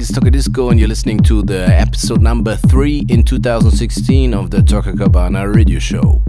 Is Tocadisco, and you're listening to the episode number three in 2016 of the Tocacabana radio show.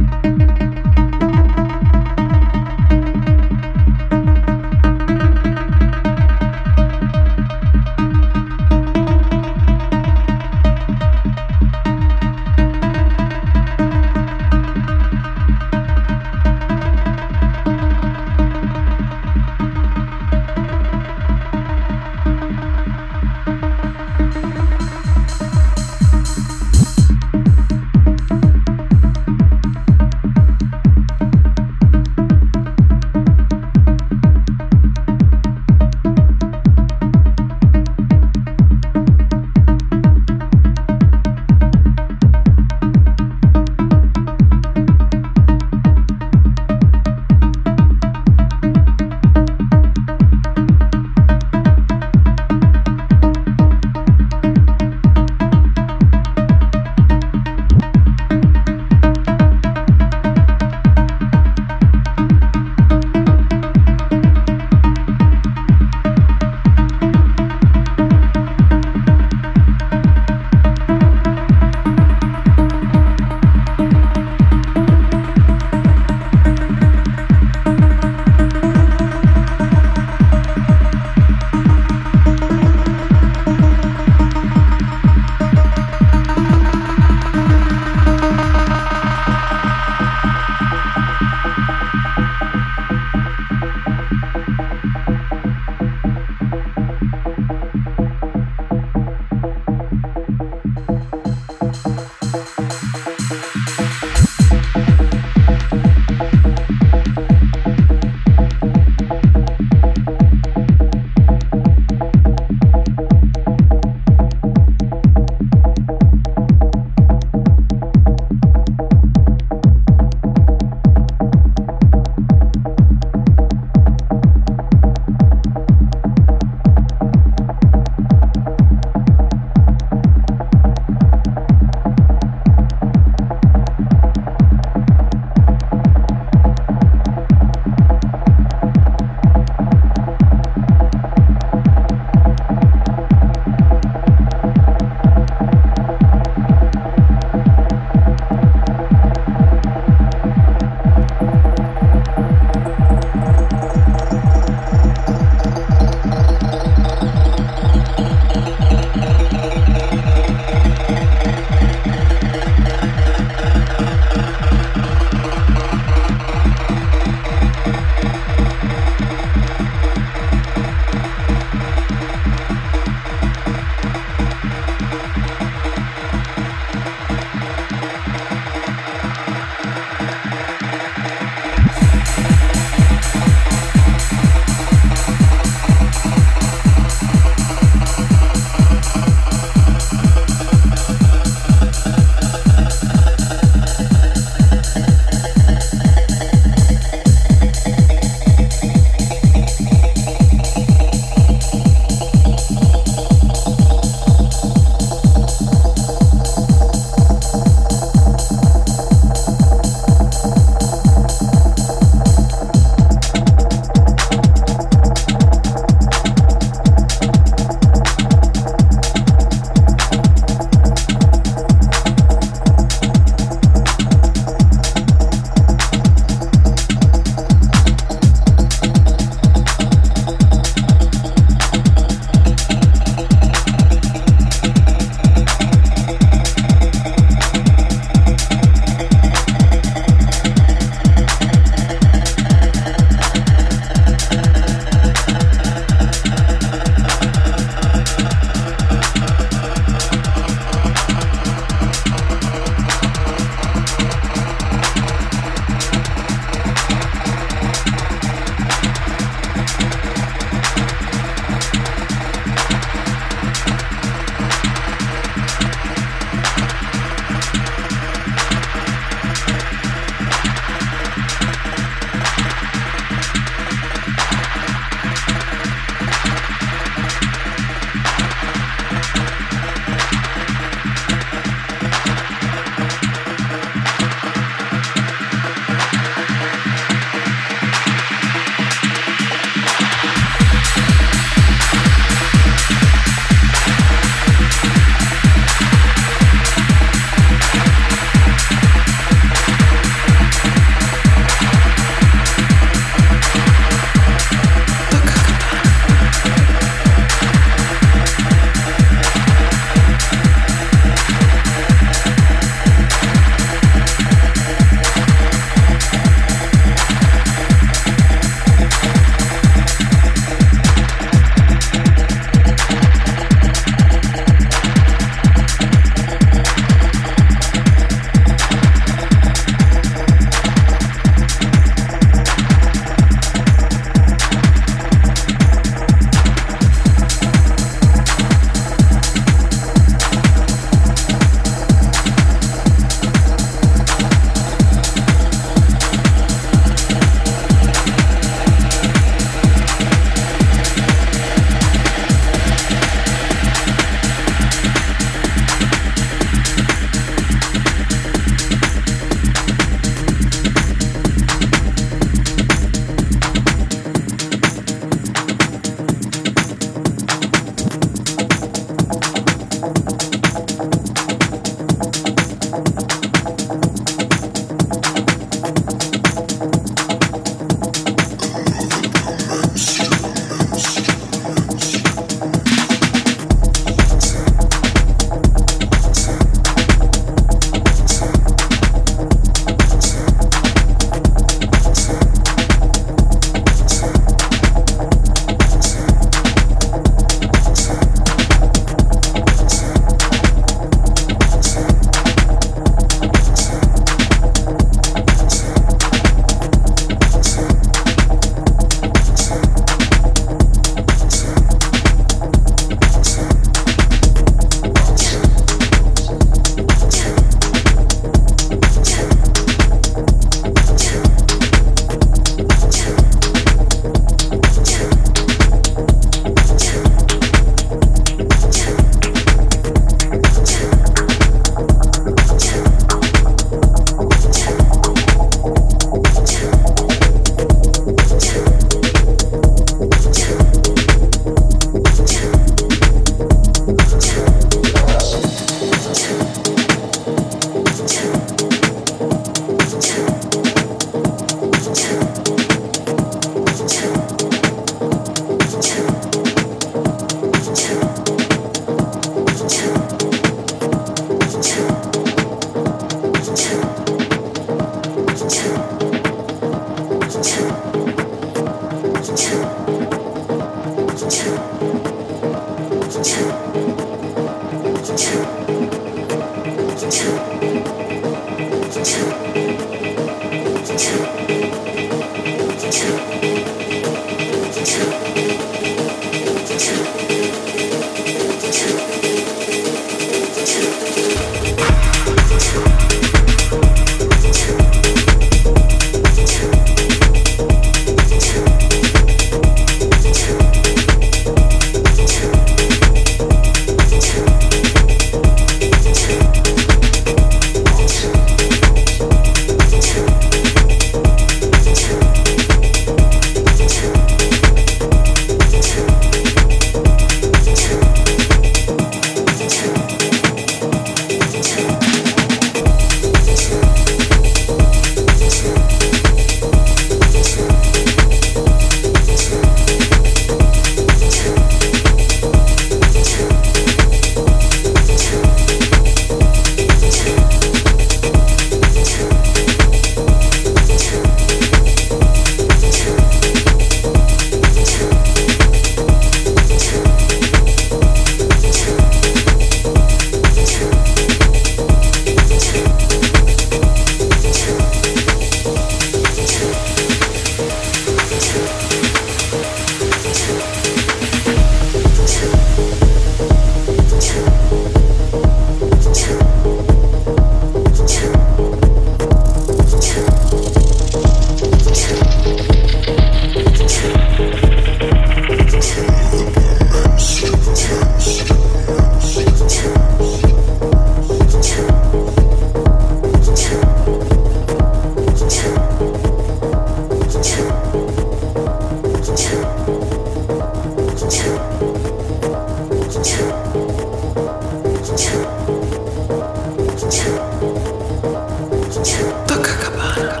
Copacabana.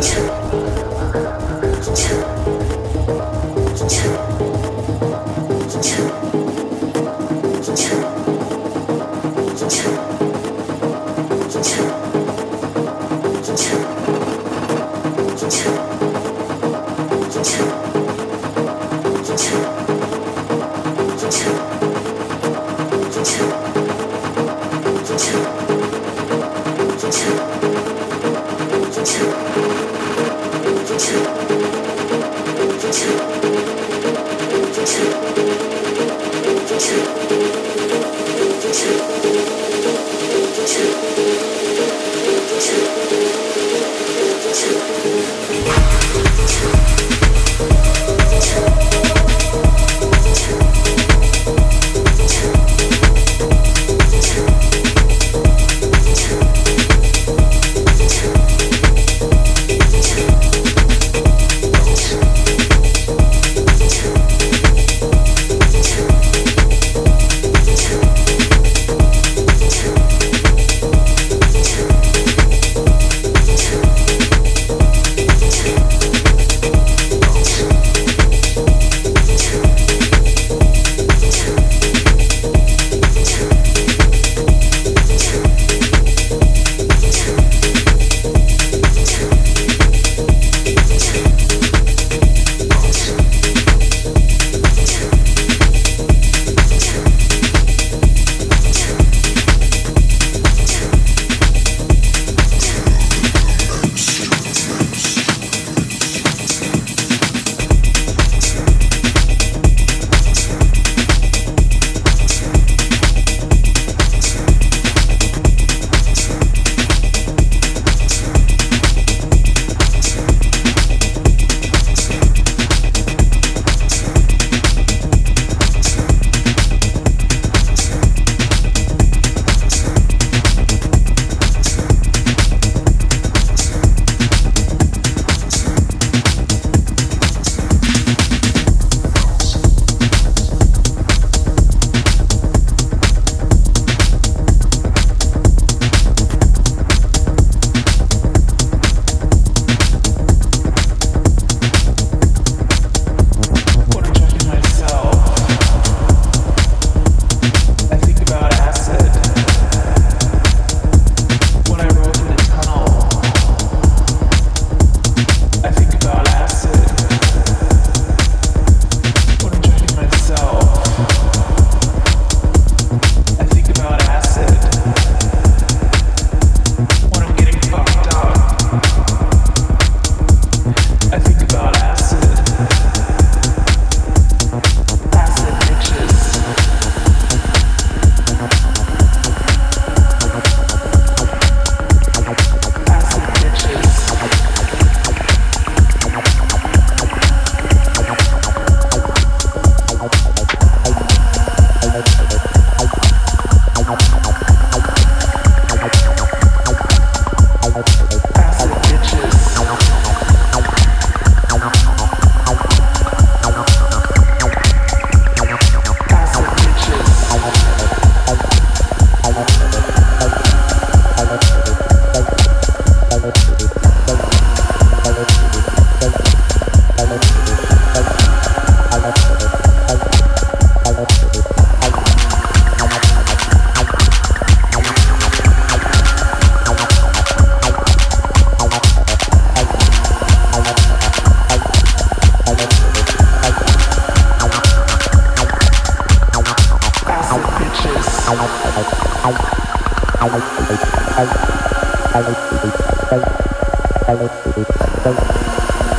Copacabana.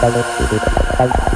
いいですか?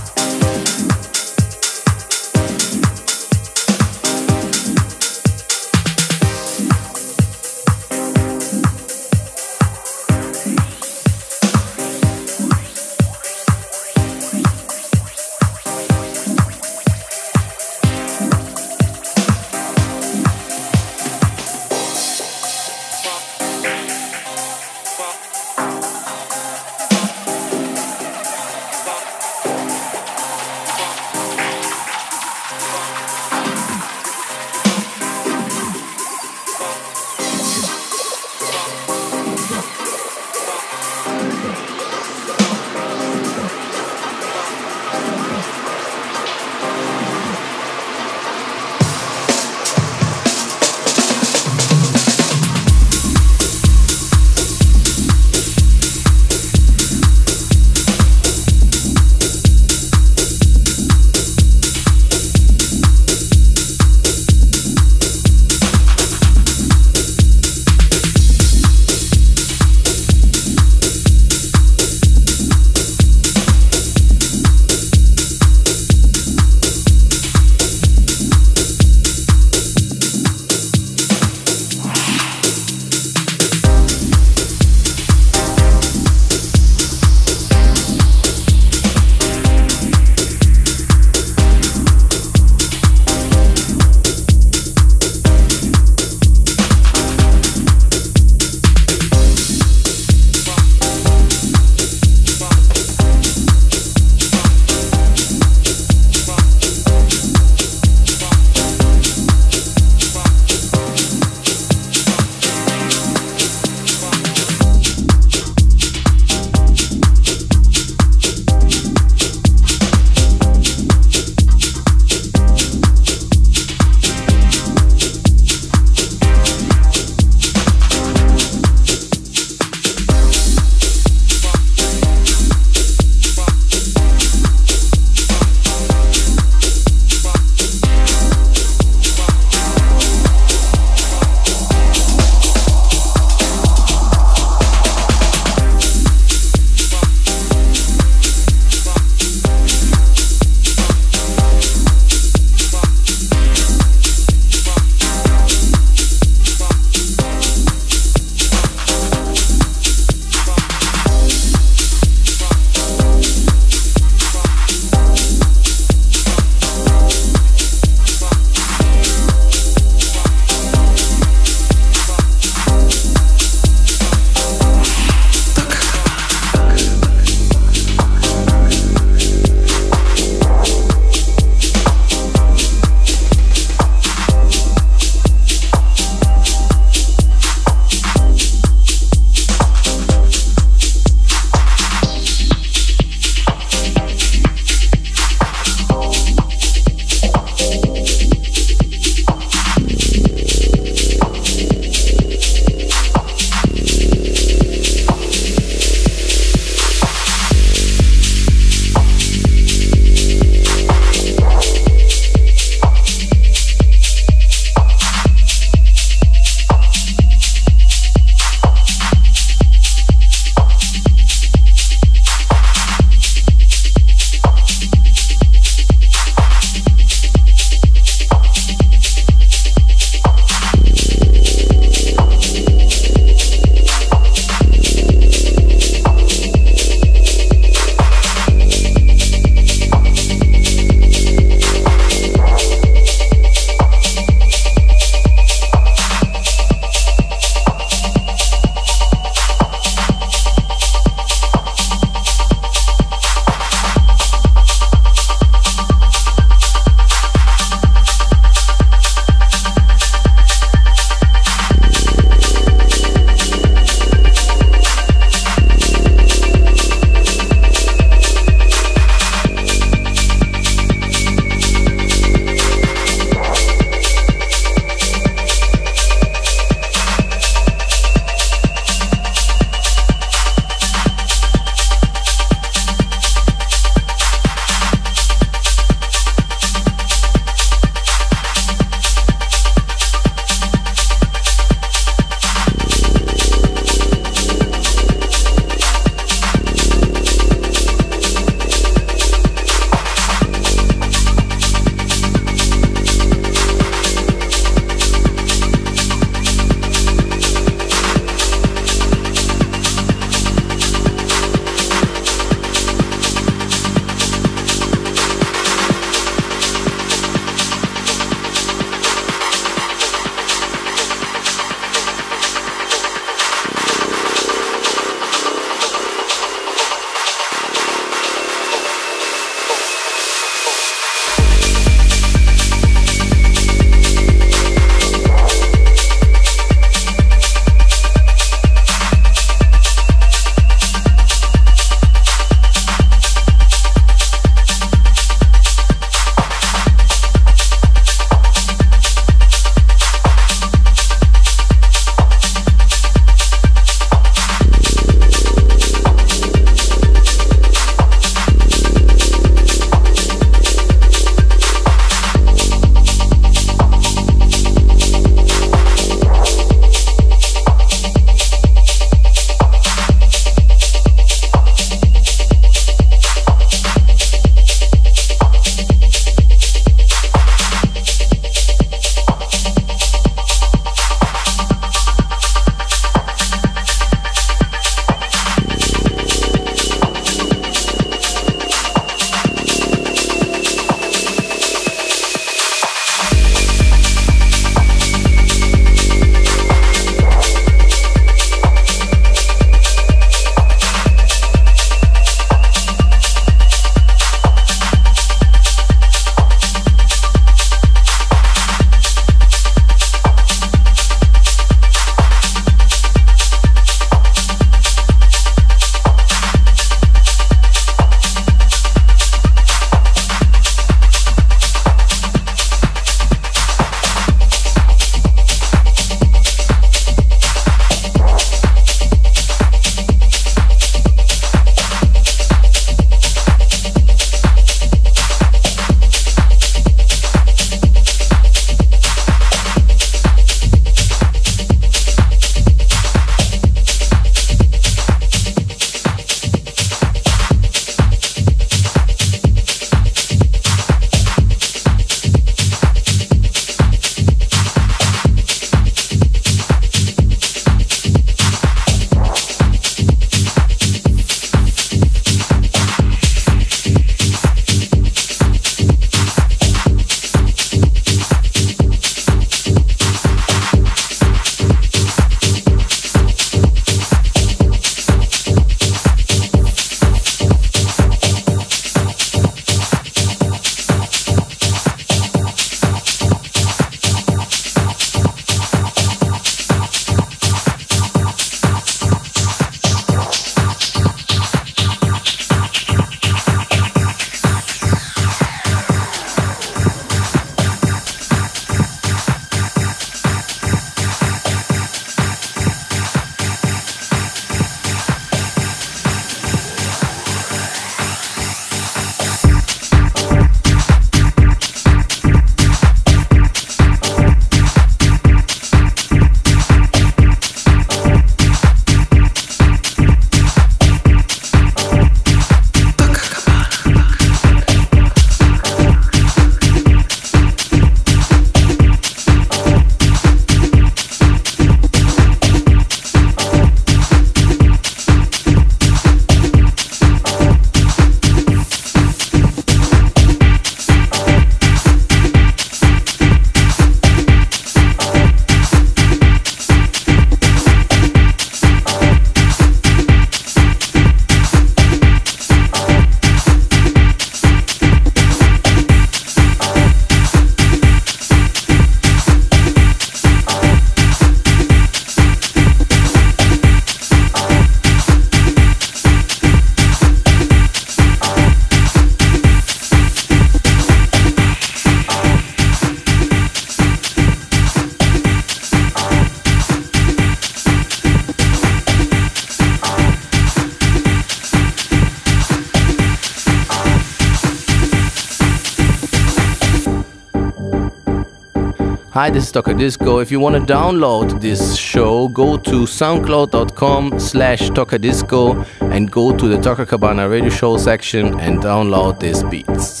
Hi, this is Tocadisco. If you want to download this show, go to soundcloud.com slash Tocadisco and go to the Tocacabana radio show section and download these beats.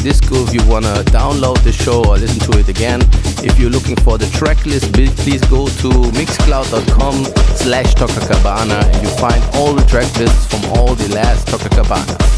Slash Tocadisco if you want to download the show or listen to it again. If you're looking for the track list, please go to mixcloud.com slash Tocacabana and you find all the track lists from all the last Tocacabanas.